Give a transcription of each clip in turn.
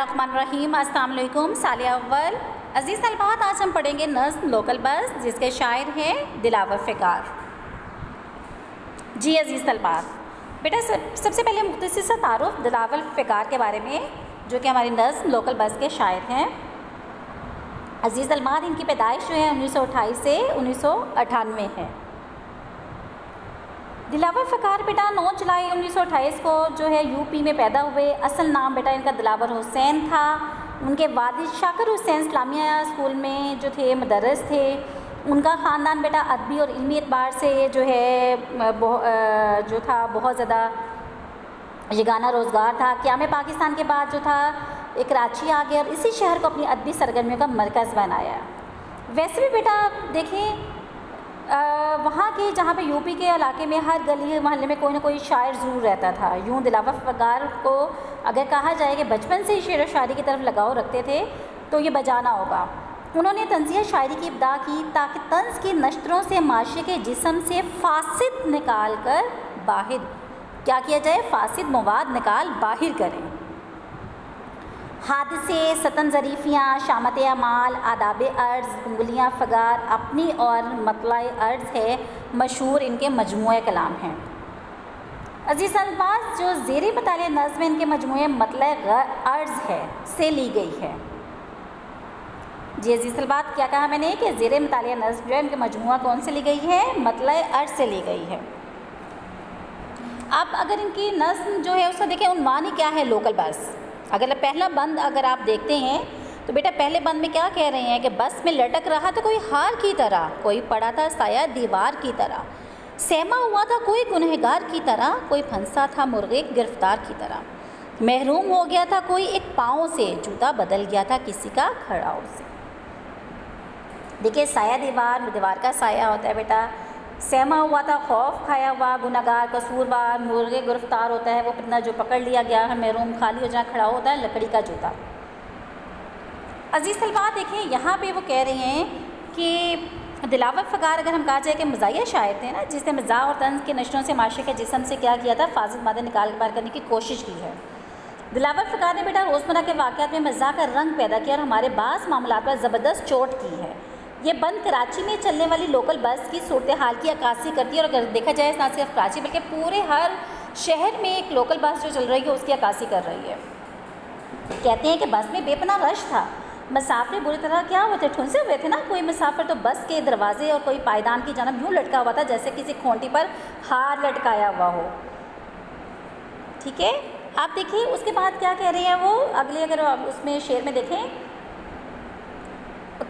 रहीम, अस्सलाम वालेकुम। साल अव्वल। अज़ीज़ तलबात आज हम पढ़ेंगे नज्म लोकल बस, जिसके शायर हैं दिलावर फ़िकार। जी अज़ीज़ तलबात बेटा, सब, सबसे पहले मुख्तर सा तारुफ दिलावर फ़िकार के बारे में, जो कि हमारी नज्म लोकल बस के शायर हैं। अज़ीज़ तलबात इनकी पैदाइश जो है उन्नीस सौ अट्ठाईस से उन्नीस सौ अठानवे है। दिलावर फ़कार बेटा 9 जुलाई 1928 को जो है यूपी में पैदा हुए। असल नाम बेटा इनका दिलावर हुसैन था। उनके वालिद शाकर हुसैन इस्लामिया स्कूल में जो थे, मदरस थे। उनका ख़ानदान बेटा अदबी और इल्मी एतबार से जो है जो था, बहुत ज़्यादा यगाना रोज़गार था। क्या में पाकिस्तान के बाद जो था, एक कराची आ गया और इसी शहर को अपनी अदबी सरगर्मियों का मरकज़ बनाया। वैसे भी बेटा देखें वहाँ के, जहाँ पे यूपी के इलाके में, हर गली मोहल्ले में कोई ना कोई शायर ज़रूर रहता था। यूँ दिलावर फ़गार को अगर कहा जाए कि बचपन से ही शेर शायरी की तरफ़ लगाव रखते थे तो ये बजाना होगा। उन्होंने तंजिया शायरी की इब्दा की, ताकि तंज की नशरों से माशे के जिसम से फासिद निकाल कर बाहर, क्या किया जाए? फासिद मवाद निकाल बाहर करें। हादसे, सतन ज़रीफ़ियाँ, शामत अमाल, आदाब अर्ज़, उंगलियाँ फ़गार, अपनी और मतला अर्ज़ है, मशहूर इनके मजमू कलाम हैं। अज़ीज़ अल्बाज जो ज़ेर बताल नज़म इनके मजमू मतल अर्ज़ है, से ली गई है। जी अज़ीज़ अलबात क्या कहा मैंने कि ज़ेर मताल नज़म जो है, इनके मजमू कौन से ली गई है? मतल अर्ज़ से ली गई है। अब अगर इनकी नज़म जो है, उसका देखें, उनवान ही क्या है, लोकल बस? अगर पहला बंद अगर आप देखते हैं तो बेटा पहले बंद में क्या कह रहे हैं कि बस में लटक रहा था कोई हार की तरह, कोई पड़ा था साया दीवार की तरह। सहमा हुआ था कोई गुनहगार की तरह, कोई फंसा था मुर्गे गिरफ़्तार की तरह। महरूम हो गया था कोई एक पाँव से, जूता बदल गया था किसी का खड़ाव से। देखिए, साया दीवार दीवार का साया होता है बेटा। सहमा हुआ था खौफ खाया हुआ गुनागार कसूरवार मुर्गे गिरफ़्तार होता है। वो कितना जो पकड़ लिया गया है, महरूम खाली हो जहाँ खड़ा होता है, लकड़ी का जूता। अज़ीज़ तलबा देखें यहाँ पे वो कह रहे हैं कि दिलावर फ़गार अगर हम कहा जाए कि मज़ाया शायर थे ना, जिसने मज़ा और तंज के नशरों से माशे के जिसम से क्या किया था, फाजिल मादे निकाल पार करने की कोशिश की है। दिलावर फ़गार ने बेटा रोज़मर्रा के वाक़ात में मज़ा का रंग पैदा किया और हमारे बास मामला पर ज़बरदस्त चोट की है। ये बंद कराची में चलने वाली लोकल बस की सूरत हाल की अक्सी करती है और अगर देखा जाए, ना सिर्फ़ कराची बल्कि पूरे हर शहर में एक लोकल बस जो चल रही है, उसकी अक्सी कर रही है। कहते हैं कि बस में बेपना रश था। मुसाफिर बुरी तरह क्या हुए थे? ठुंसे हुए थे ना? कोई मुसाफिर तो बस के दरवाजे और कोई पायदान की जानब यूँ लटका हुआ था जैसे किसी खोंटी पर हार लटकाया हुआ हो। ठीक है? आप देखिए, उसके बाद क्या कह रहे हैं वो? अगले अगर उसमें शेर में देखें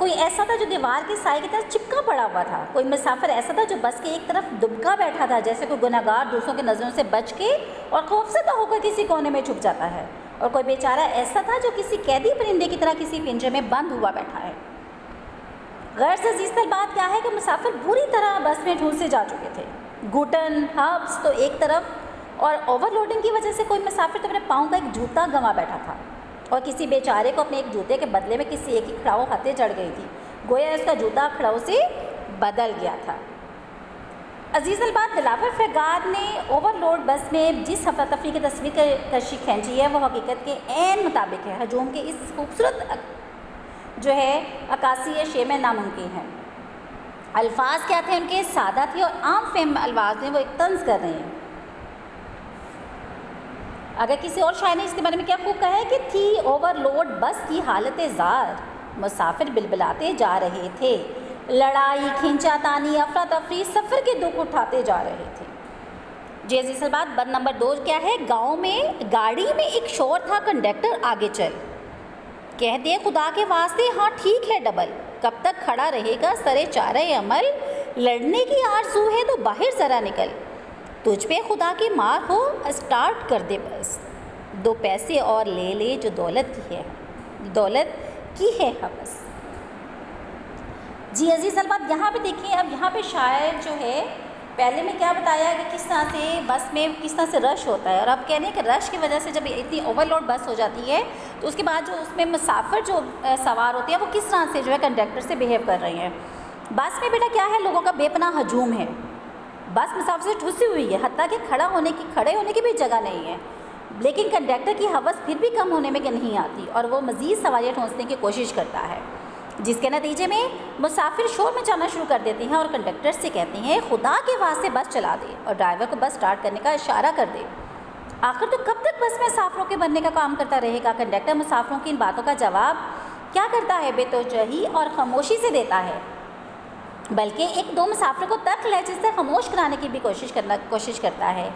कोई ऐसा था जो दीवार की साई की तरफ़ चिपका पड़ा हुआ था? कोई मुसाफिर ऐसा था जो बस के एक तरफ़ दुबका बैठा था, जैसे कोई गुनागार दूसरों की नज़रों से बच के और खौफसदा होकर किसी कोने में छुप जाता है? और कोई बेचारा ऐसा था जो किसी कैदी परिंदे की तरह किसी पिंजरे में बंद हुआ बैठा है? गैर से सजीज बात क्या है कि मुसाफिर बुरी तरह बस में ढूंढ से जा चुके थे? घुटन, हब्स तो एक तरफ़ और ओवरलोडिंग की वजह से कोई मुसाफिर तो अपने पाँव का एक जूता गंवा बैठा था। और किसी बेचारे को अपने एक जूते के बदले में किसी एक ही खड़ाऊ हथे चढ़ गई थी। गोया उसका जूता खड़ाऊ से बदल गया था। अज़ीज़ अलबाद दिलावर फ़गार ने ओवरलोड बस में जिस हफा तफरी की तस्वीर कशी खींची है वह हकीकत के एन मुताबिक है। हजूम के इस खूबसूरत जो है अक्सी या शे में नामुमकिन है। अल्फाज क्या थे उनके? सादा थे और आम फेम अल्फाज ने वो एक तंज कर रहे हैं। अगर किसी और शायर ने इसके बारे में क्या खूब कहा है कि थी ओवरलोड बस की हालत ज़ार, मुसाफिर बिलबिलाते जा रहे थे। लड़ाई खींचा तानी अफरा तफरी सफ़र के दुख उठाते जा रहे थे। जैसी सल बात बंद नंबर दो क्या है? गाँव में, गाड़ी में एक शोर था, कंडक्टर आगे चल। कह दे खुदा के वास्ते हाँ ठीक है, डबल। कब तक खड़ा रहेगा, सरे चारे अमल। लड़ने की आरज़ू है तो बाहर ज़रा निकल। तुझ पे खुदा की मार हो, स्टार्ट कर दे बस। दो पैसे और ले ले जो दौलत की है। दौलत की है हवस जी अज़ीज़ अलबात यहाँ पे देखिए, अब यहाँ पे शायर जो है, पहले में क्या बताया कि किस तरह से बस में, किस तरह से रश होता है। और अब कह रहे हैं कि रश की वजह से जब इतनी ओवरलोड बस हो जाती है तो उसके बाद जो उसमें मुसाफिर जो सवार होते हैं, वो किस तरह से जो है कंडक्टर से बिहेव कर रहे हैं। बस में बेटा क्या है, लोगों का बेपना हजूम है। बस मुसाफिर से ठुसी हुई है हती कि खड़ा होने की, खड़े होने की भी जगह नहीं है। लेकिन कंडक्टर की हवस फिर भी कम होने में नहीं आती और वो मज़ीद सवारियाँ ठोंसने की कोशिश करता है, जिसके नतीजे में मुसाफिर शोर में जाना शुरू कर देते हैं और कंडक्टर से कहते हैं, खुदा के वास्ते बस चला दे और ड्राइवर को बस स्टार्ट करने का इशारा कर दे। आखिर तो कब तक बस में मुसाफरों के बनने का काम करता रहेगा? कंडक्टर मुसाफरों की इन बातों का जवाब, क्या करता है बेतोजही और खामोशी से देता है? बल्कि एक दो मुसाफिर को तक लहजे से खामोश कराने की भी कोशिश करना, कोशिश करता है।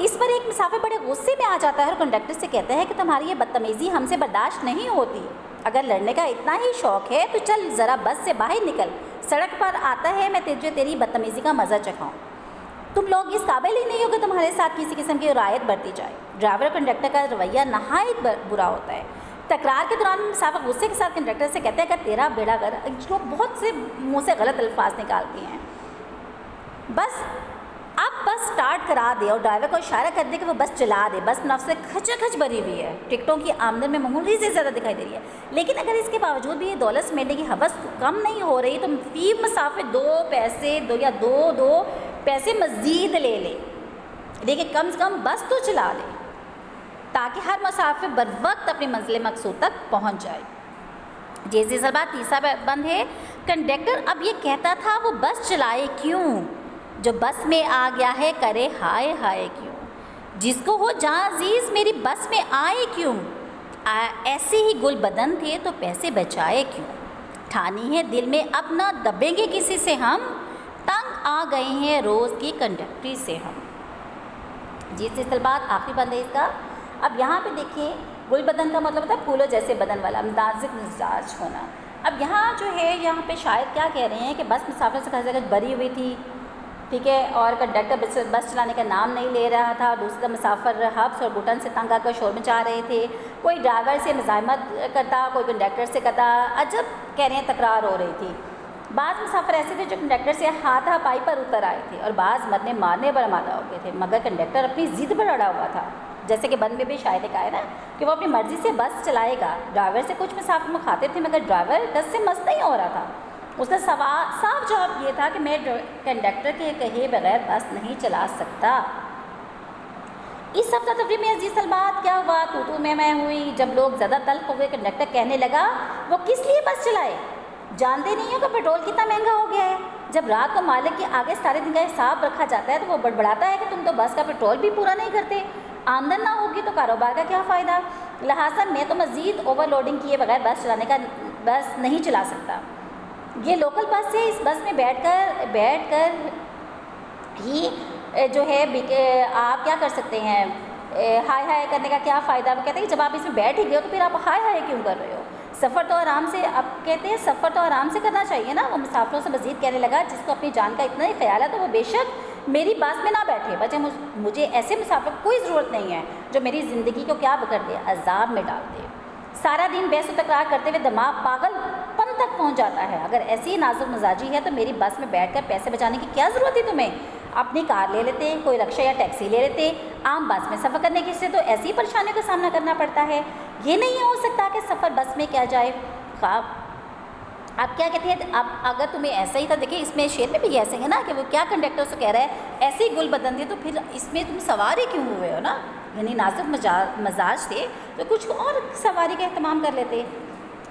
इस पर एक मुसाफिर बड़े गुस्से में आ जाता है और कंडक्टर से कहता है कि तुम्हारी ये बदतमीज़ी हमसे बर्दाश्त नहीं होती। अगर लड़ने का इतना ही शौक़ है तो चल ज़रा बस से बाहर निकल। सड़क पर आता है, मैं तुझे तेरी बदतमीज़ी का मज़ा चखाऊँ। तुम लोग इस काबिल ही नहीं हो कि तुम्हारे साथ किसी किस्म की रायत बढ़ती जाए। ड्राइवर कंडक्टर का रवैया नहायत बुरा होता है। तकरार के दौरान मुसाफिर गुस्से के साथ कंडक्टर से कहते हैं, अगर तेरा बेड़ा कर जो बहुत से मुँह से गलत अल्फाज निकालते हैं, बस अब बस स्टार्ट करा दे और ड्राइवर को इशारा कर दे कि वो बस चला दे, बस नफ से खच भरी हुई है, टिकटों की आमदन में मामूली से ज़्यादा दिखाई दे रही है। लेकिन अगर इसके बावजूद भी ये दौलत समेटने की हवस कम नहीं हो रही तो फ़ी मुसाफिर दो पैसे दो या दो दो पैसे मज़ीद ले ले। लेकिन कम से कम बस तो चला ले ताकि हर मुसाफिर बर वक्त अपनी मंजिल मकसूद तक पहुँच जाए। जैसे सलबा तीसरा बंद है, कंडक्टर अब ये कहता था, वो बस चलाए क्यों? जो बस में आ गया है, करे हाय हाय क्यों? जिसको हो जहाँ अज़ीज़, मेरी बस में आए क्यों? ऐसे ही गुल बदन थे तो पैसे बचाए क्यों? ठानी है दिल में, अब ना दबेंगे किसी से हम? तंग आ गए हैं रोज़ की कंडक्टरी से हम। जी बात आखिरी बंद है इसका। अब यहाँ पे देखिए, गुल बदन का मतलब होता है फूलों जैसे बदन वाला नाजुक मिजाज होना। अब यहाँ जो है, यहाँ पे शायद क्या कह रहे हैं कि बस मुसाफिर से जगह भरी हुई थी, ठीक है? और कंडक्टर बस चलाने का नाम नहीं ले रहा था। दूसरा मुसाफर हब्स और घुटन से तंग आकर शोर मचा रहे थे। कोई ड्राइवर से मजामत करता, कोई कंडक्टर से करता, अजब कह रहे हैं, तकरार हो रही थी। बाज़ मुसाफर ऐसे थे जो कंडक्टर से हाथा पाई पर उतर आए थे और बाज़ मरने मारने पर आमादा हो गए थे, मगर कंडक्टर अपनी ज़िद पर अड़ा हुआ था। जैसे कि बंद में भी शायद कहा है ना, कि वो अपनी मर्ज़ी से बस चलाएगा। ड्राइवर से कुछ मुसाफिर मुखातिब थे, मगर ड्राइवर दस से मस्त नहीं हो रहा था। उसका सवाल साफ़ जवाब ये था कि मैं कंडक्टर के कहे बगैर बस नहीं चला सकता। इस हफ़्ता तफरी में अज़ीज़ सलबात क्या हुआ? तू मैं मैं हुई। जब लोग ज़्यादा तल्ख गए, कंडक्टर कहने लगा, वो किस लिए बस चलाए? जानते नहीं हो कि पेट्रोल कितना महँगा हो गया है? जब रात को मालिक के आगे सारे दिन का हिसाब रखा जाता है तो वो बड़बड़ाता है कि तुम तो बस का पेट्रोल भी पूरा नहीं करते। आमदन ना होगी तो कारोबार का क्या फ़ायदा? लिहाजा मैं तो मज़ीद ओवरलोडिंग किए बगैर बस चलाने का बस नहीं चला सकता। ये लोकल बस है इस बस में बैठकर बैठकर ही जो है आप क्या कर सकते हैं? हाय हाय करने का क्या फ़ायदा? वो कहते हैं जब आप इसमें बैठ ही गए हो तो फिर आप हाय हाय क्यों कर रहे हो? सफ़र तो आराम से, अब कहते हैं सफ़र तो आराम से करना चाहिए ना। वो मुसाफरों से मज़ीद कहने लगा, जिसको अपनी जान का इतना ही ख्याल है तो वो बेशक मेरी बस में ना बैठे, बच्चे मुझे ऐसे मुसाफिर कोई ज़रूरत नहीं है, जो मेरी ज़िंदगी को क्या कर दे, अजाब में डाल दे। सारा दिन बहस तकरार करते हुए दिमाग पागलपन तक पहुँच जाता है। अगर ऐसी नाजुक मजाजी है तो मेरी बस में बैठकर पैसे बचाने की क्या ज़रूरत है तुम्हें? अपनी कार ले लेते, कोई रक्षा या टैक्सी ले लेते, आम बस में सफ़र करने के से तो ऐसी परेशानियों का सामना करना पड़ता है। ये नहीं हो सकता कि सफ़र बस में क्या जाए। ख्वाब आप क्या कहते हैं अब अगर तुम्हें ऐसा ही था, देखिए इसमें शेर में भी ऐसे है ना कि वो क्या कंडक्टर उसको कह रहा है, ऐसे ही गुल बदन दिए तो फिर इसमें तुम सवार क्यों हुए हो ना? यानी नाजुक मजाज थे तो कुछ और सवारी का अहतमाम कर लेते।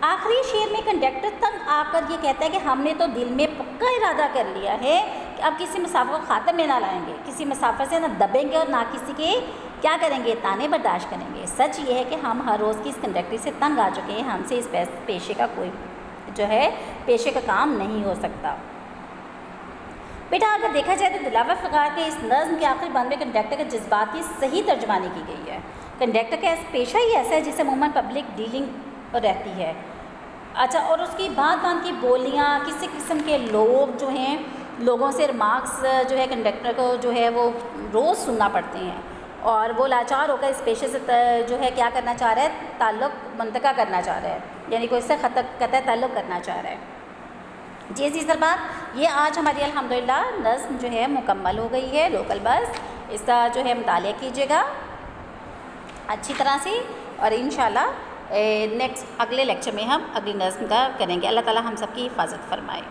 आखिरी शेर में कंडक्टर तंग आकर ये कहता है कि हमने तो दिल में पक्का इरादा कर लिया है कि अब किसी मुसाफर को खाते में ना लाएँगे, किसी मुसाफर से ना दबेंगे और ना किसी के क्या करेंगे, ताने बर्दाश्त करेंगे। सच ये है कि हम हर रोज़ की इस कंडक्टर से तंग आ चुके हैं, हमसे इस पेशे का कोई जो है, पेशे का काम नहीं हो सकता। बेटा, अगर देखा जाए तो दिलावर फ़कार के इस नज़म के आखिरी बंद में कंडक्टर के जज्बात की सही तर्जमानी की गई है। कंडक्टर का पेशा ही ऐसा है जिसे अमूमन पब्लिक डीलिंग रहती है। अच्छा और उसकी बात बात की बोलियाँ, किसी किस्म के लोग जो हैं, लोगों से रिमार्क्स जो है कंडक्टर को जो है, वो रोज़ सुनना पड़ते हैं। और वो लाचार होकर इस पेशे से जो है, क्या करना चाह रहा है? ताल्लुक़ मंतका करना चाह रहा है। यानी कोई इससे ख़त कत ताल्लुक़ करना चाह रहा है। जी जी सर बात ये आज हमारी अल्हम्दुलिल्लाह नज़म जो है, मुकम्मल हो गई है, लोकल बस। इसका जो है मुताल कीजिएगा। अच्छी तरह से, और इन नेक्स्ट अगले लेक्चर में हम अगली नज़म का करेंगे। अल्लाह ताला हम सबकी हिफाजत फरमाए।